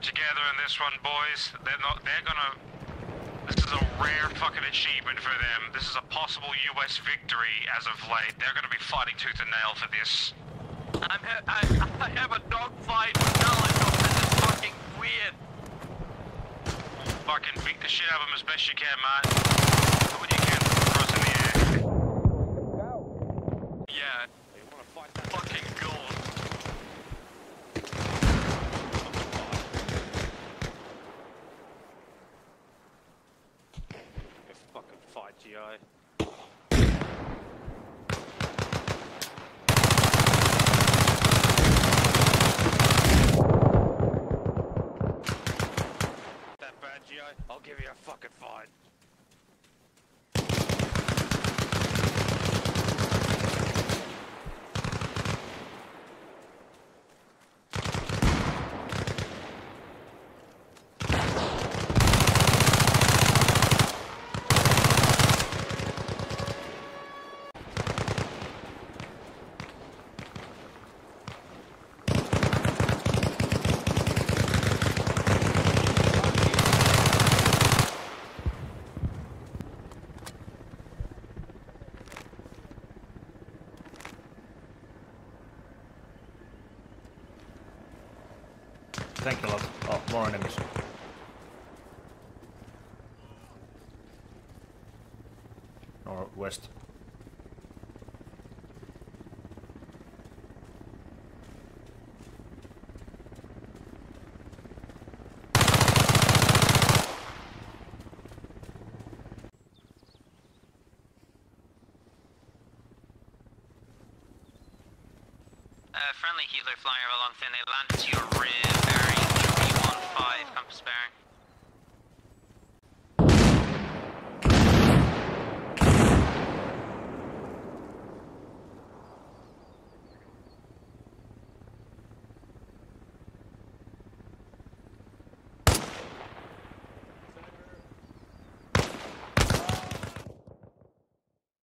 work together in this one, boys. They're not. They're gonna. This is a rare fucking achievement for them. This is a possible U.S. victory as of late. They're gonna be fighting tooth and nail for this. I'm ha I, I have a dogfight with Naladov. This is fucking weird. Fucking beat the shit out of them as best you can, mate. Do what you can for us in the air. Yeah. You wanna fight that? Fucking gold. Go fucking fight, GI. That bad, GI? I'll give you a fucking fight. Thank you, love. Oh, more enemies. Or west. Uh, friendly healer flying along thin. They landed to your rear.